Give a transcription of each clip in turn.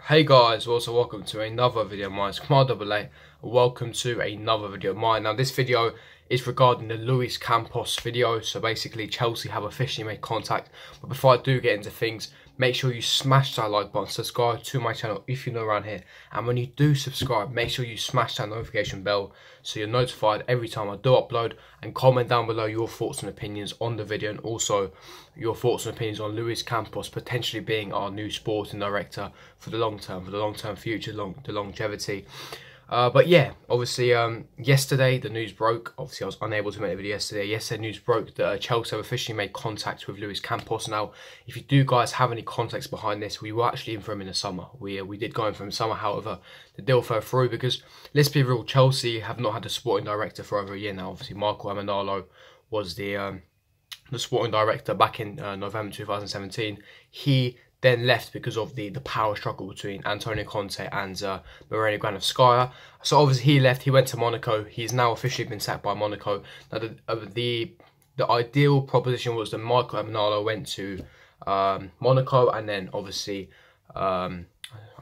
Hey guys, also welcome to another video of mine. It's Double A. Welcome to another video of mine. Now this video is regarding the Luis Campos video. So basically Chelsea have officially made contact. But before I do get into things, make sure you smash that like button, subscribe to my channel if you're new around here. And when you do subscribe, make sure you smash that notification bell so you're notified every time I do upload. And comment down below your thoughts and opinions on the video and also your thoughts and opinions on Luis Campos potentially being our new sporting director for the long term, for the long term future, long the longevity. Uh, but yeah, obviously, um, yesterday the news broke. Obviously, I was unable to make a video yesterday. Yesterday, news broke that uh, Chelsea have officially made contact with Luis Campos. Now, if you do guys have any context behind this, we were actually in for him in the summer. We uh, we did go in for him summer. However, the deal fell through because let's be real, Chelsea have not had a sporting director for over a year now. Obviously, Marco Emenalo was the um, the sporting director back in uh, November 2017. He then left because of the, the power struggle between Antonio Conte and uh, Marina Granovskaya. So obviously he left, he went to Monaco. He's now officially been sacked by Monaco. Now the uh, the, the ideal proposition was that Marco Emenalo went to um, Monaco and then obviously um,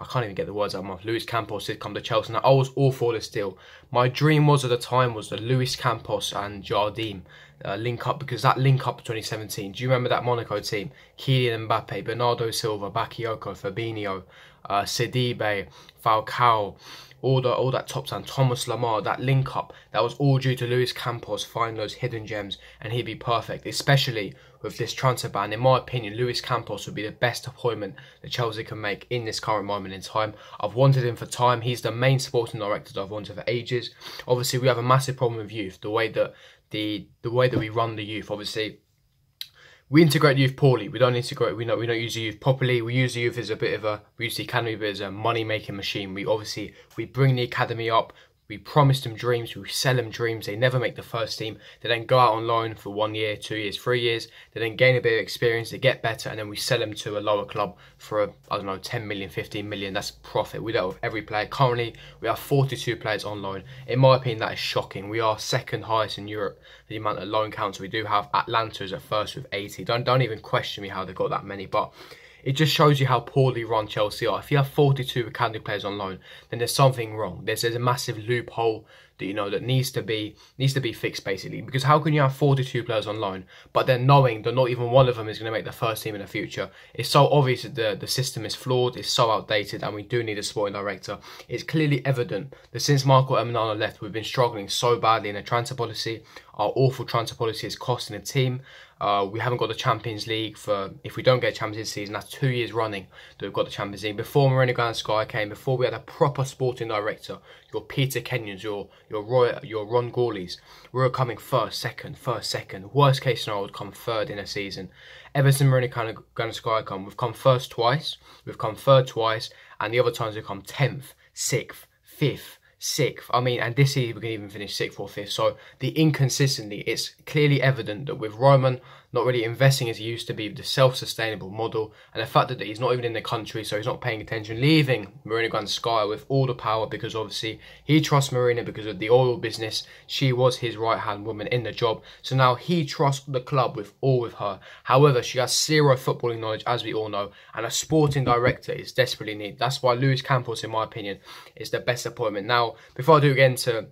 I can't even get the words out of my mouth. Luis Campos did come to Chelsea. Now I was all for this deal. My dream was at the time was that Luis Campos and Jardim uh, link up because that link up 2017. Do you remember that Monaco team? Kylian Mbappe, Bernardo Silva, Bakayoko, Fabinho, uh, Sidibe, Falcao, all the all that top time, Thomas Lemar, that link up, that was all due to Luis Campos find those hidden gems and he'd be perfect, especially with this transfer ban. In my opinion, Luis Campos would be the best appointment that Chelsea can make in this current moment in time. I've wanted him for time. He's the main sporting director that I've wanted for ages. Obviously, we have a massive problem with youth. The way that the the way that we run the youth, obviously we integrate youth poorly. We don't integrate. We don't. We don't use the youth properly. We use the youth as a bit of a. We use the academy bit as a money making machine. We obviously we bring the academy up. We promise them dreams, we sell them dreams, they never make the first team. They then go out on loan for one year, two years, three years. They then gain a bit of experience, they get better, and then we sell them to a lower club for, a, I don't know, 10 million, 15 million. That's profit. We do that with every player. Currently, we have 42 players on loan. In my opinion, that is shocking. We are second highest in Europe, the amount of loan counts we do have. Atalanta is at first with 80. Don't, don't even question me how they got that many, but it just shows you how poorly run Chelsea are. If you have 42 academy players on loan, then there's something wrong. There's, there's a massive loophole that you know that needs to be needs to be fixed basically. Because how can you have 42 players on loan, but then knowing that not even one of them is going to make the first team in the future? It's so obvious that the, the system is flawed, it's so outdated, and we do need a sporting director. It's clearly evident that since Marco Emenalo left, we've been struggling so badly in the transfer policy. Our awful transfer policy is costing the team. Uh, we haven't got the Champions League for if we don't get Champions League season. That's two years running that we've got the Champions League. Before Marina Granovskaya came, before we had a proper sporting director, your Peter Kenyons, your your Roy, your Ron Gourlays, we were coming first, second, first, second. Worst case scenario would come third in a season. Ever since Marina Granovskaya come, we've come first twice, we've come third twice, and the other times we've come tenth, sixth, fifth sixth. I mean, and this year we can even finish sixth or fifth. So the inconsistency, it's clearly evident that with Roman not really investing as he used to be, the self-sustainable model, and the fact that he's not even in the country, so he's not paying attention, leaving Marina Granovskaya with all the power because obviously he trusts Marina because of the oil business. She was his right-hand woman in the job, so now he trusts the club with all with her. However, she has zero footballing knowledge, as we all know, and a sporting director is desperately needed. That's why Luis Campos, in my opinion, is the best appointment. Now, before I do get into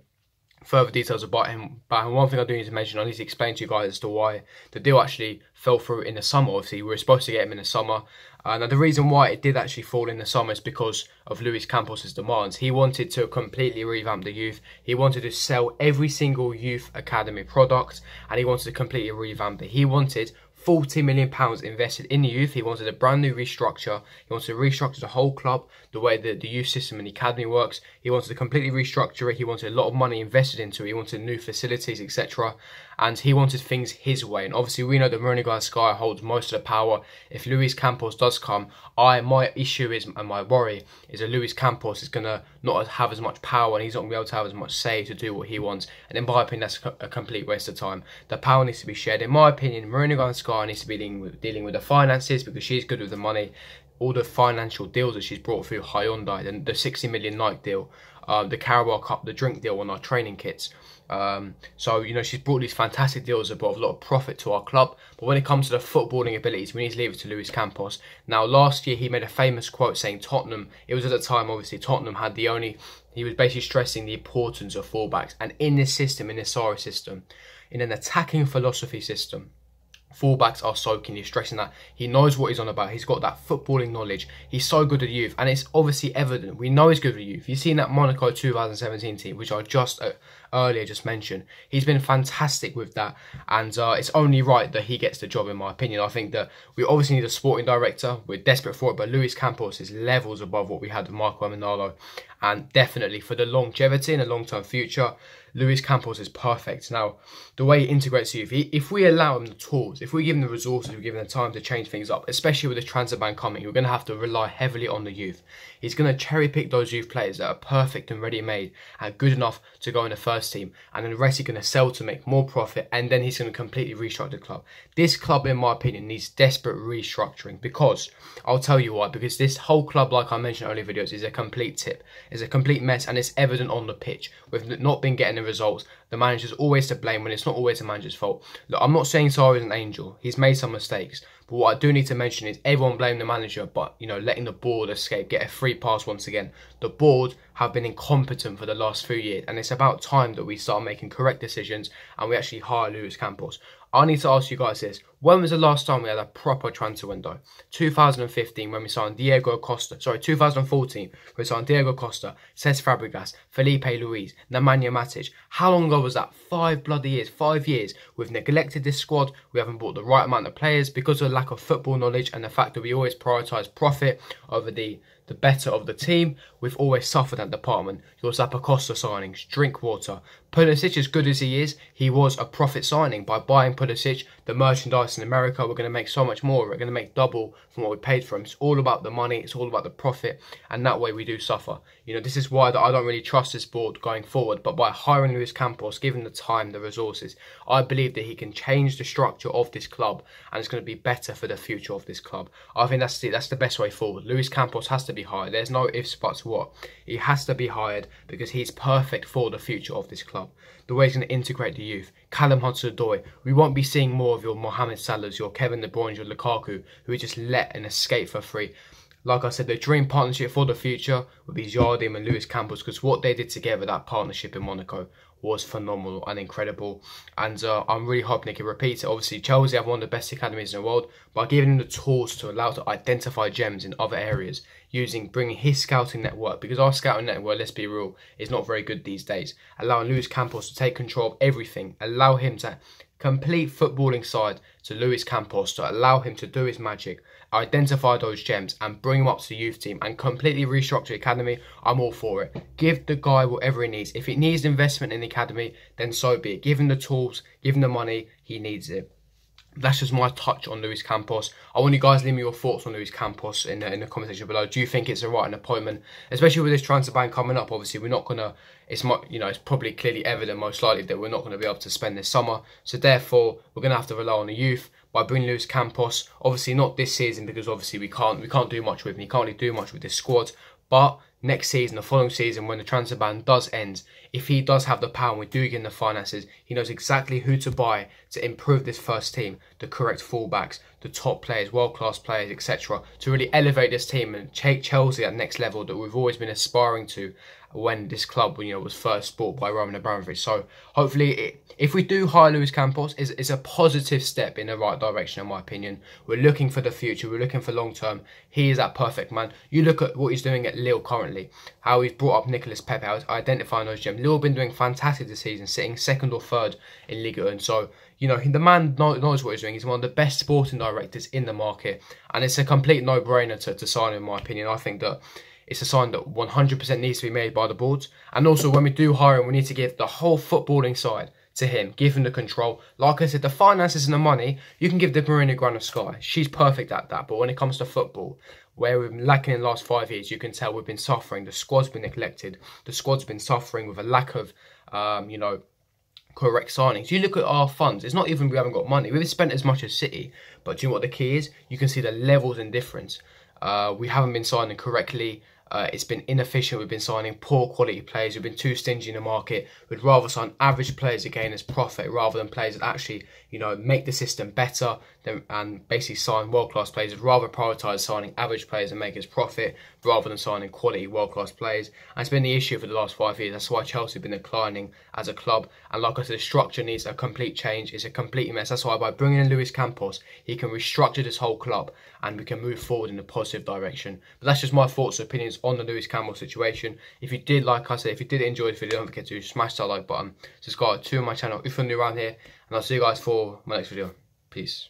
further details about him. But one thing I do need to mention, I need to explain to you guys as to why the deal actually fell through in the summer. Obviously, we were supposed to get him in the summer. Uh, now, the reason why it did actually fall in the summer is because of Luis Campos' demands. He wanted to completely revamp the youth. He wanted to sell every single youth academy product, and he wanted to completely revamp it. He wanted 40 million pounds invested in the youth. He wanted a brand new restructure. He wanted to restructure the whole club, the way that the youth system and the academy works. He wanted to completely restructure it. He wanted a lot of money invested into it. He wanted new facilities, etc. And he wanted things his way. And obviously, we know that Moreno Sky holds most of the power. If Luis Campos does come, I my issue is and my worry is that Luis Campos is gonna not have as much power and he's not gonna be able to have as much say to do what he wants. And in my opinion, that's a complete waste of time. The power needs to be shared. In my opinion, Moreno Sky needs to be dealing with, dealing with the finances because she's good with the money. all the financial deals that she's brought through Hyundai, the, the 60 million Nike deal, uh, the Carabao Cup, the drink deal on our training kits. Um, so, you know, she's brought these fantastic deals that brought a lot of profit to our club. But when it comes to the footballing abilities, we need to leave it to Luis Campos. Now, last year he made a famous quote saying Tottenham, it was at the time, obviously, Tottenham had the only, he was basically stressing the importance of fullbacks. And in this system, in this Sarri system, in an attacking philosophy system, fullbacks are so keen. He's stressing that he knows what he's on about. He's got that footballing knowledge. He's so good at youth, and it's obviously evident. We know he's good at youth. You've seen that Monaco 2017 team, which are just earlier just mentioned. He's been fantastic with that, and uh, it's only right that he gets the job, in my opinion. I think that we obviously need a sporting director. We're desperate for it, but Luis Campos is levels above what we had with Marco Emenalo, and definitely for the longevity and the long-term future, Luis Campos is perfect. Now, the way he integrates you, if, we allow him the tools, if we give him the resources, we give him the time to change things up, especially with the transfer ban coming, we're going to have to rely heavily on the youth. He's going to cherry pick those youth players that are perfect and ready made and good enough to go in the first team, and then the rest he's going to sell to make more profit, and then he's going to completely restructure the club. This club, in my opinion, needs desperate restructuring because I'll tell you why. Because this whole club, like I mentioned earlier videos, is a complete tip, is a complete mess, and it's evident on the pitch. We've not been getting the results. The manager's always to blame when it's not always the manager's fault. Look, I'm not saying Sarri's an angel. He's made some mistakes. But what I do need to mention is everyone blame the manager, but you know, letting the board escape, get a free pass once again. The board have been incompetent for the last few years, and it's about time that we start making correct decisions and we actually hire Luis Campos. I need to ask you guys this. When was the last time we had a proper transfer window? 2015 when we signed Diego Costa. Sorry, 2014 we signed Diego Costa, Cesc Fabregas, Filipe Luis, Nemanja Matic. How long ago was that? Five bloody years. Five years. We've neglected this squad. We haven't bought the right amount of players because of the lack of football knowledge and the fact that we always prioritise profit over the the better of the team. We've always suffered that department. Your Zappacosta signings, drink Drinkwater. Pulisic, as good as he is, he was a profit signing. By buying Pulisic, the merchandise in America, we're going to make so much more. We're going to make double from what we paid for him. It's all about the money. It's all about the profit. And that way we do suffer. You know, this is why that I don't really trust this board going forward. But by hiring Luis Campos, giving the time, the resources, I believe that he can change the structure of this club. And it's going to be better for the future of this club. I think that's the, that's the best way forward. Luis Campos has to be hired. There's no ifs, buts, what. He has to be hired because he's perfect for the future of this club. The way he's going to integrate the youth. Callum Hudson-Odoi. We won't be seeing more of your Mohamed Salahs, your Kevin De Bruyne, your Lukaku, who just let an escape for free. Like I said, the dream partnership for the future would be Jardim and Luis Campos because what they did together, that partnership in Monaco, was phenomenal and incredible. And uh, I'm really hoping they can repeat it. Obviously, Chelsea have one of the best academies in the world by giving them the tools to allow to identify gems in other areas using bringing his scouting network because our scouting network, let's be real, is not very good these days. Allowing Luis Campos to take control of everything, allow him to complete footballing side to Luis Campos to allow him to do his magic, identify those gems and bring them up to the youth team and completely restructure the academy, I'm all for it. Give the guy whatever he needs. If it needs investment in the academy, then so be it. Give him the tools, give him the money, he needs it that's just my touch on Luis Campos. I want you guys to leave me your thoughts on Luis Campos in the, in the comment section below. Do you think it's a right appointment, especially with this transfer ban coming up? Obviously, we're not gonna. It's you know it's probably clearly evident, most likely, that we're not to be able to spend this summer. So therefore, we're to have to rely on the youth by bringing Luis Campos. Obviously, not this season because obviously we can't we can't do much with him. He can't really do much with this squad, but next season, the following season, when the transfer ban does end, if he does have the power and we do get in the finances, he knows exactly who to buy to improve this first team, the correct fullbacks, the top players, world class players, etc., to really elevate this team and take Chelsea at next level that we've always been aspiring to when this club you know was first bought by Roman Abramovich. So hopefully, it, if we do hire Luis Campos, it's, it's a positive step in the right direction, in my opinion. We're looking for the future. We're looking for long term. He is that perfect man. You look at what he's doing at Lille currently, how he's brought up Nicolas Pepe, how he's identifying those gems. Lille been doing fantastic this season, sitting second or third in Liga, and so you know the man knows what he's doing. He's one of the best sporting directors in the market, and it's a complete no-brainer to, to sign, in my opinion. I think that it's a sign that 100% needs to be made by the boards. And also, when we do hire him, we need to give the whole footballing side to him, give him the control. Like I said, the finances and the money, you can give the Marina Grana Sky. She's perfect at that. But when it comes to football, where we've been lacking in the last five years, you can tell we've been suffering. The squad's been neglected. The squad's been suffering with a lack of, um, you know, correct signings. You look at our funds, it's not even we haven't got money. We've spent as much as City, but do you know what the key is? You can see the levels and difference. Uh, we haven't been signing correctly. Uh, it's been inefficient. We've been signing poor quality players. We've been too stingy in the market. We'd rather sign average players again as profit rather than players that actually, you know, make the system better and basically sign world class players. Rather prioritise signing average players and make us profit rather than signing quality world class players. And it's been the issue for the last five years. That's why Chelsea have been declining as a club. And like I said, the structure needs a complete change. It's a complete mess. That's why by bringing in Luis Campos, he can restructure this whole club and we can move forward in a positive direction. But that's just my thoughts and opinions on the Luis Campos situation. If you did, like I said, if you did enjoy this video, don't forget to smash that like button, subscribe to my channel if you're new around here, and I'll see you guys for my next video. Peace.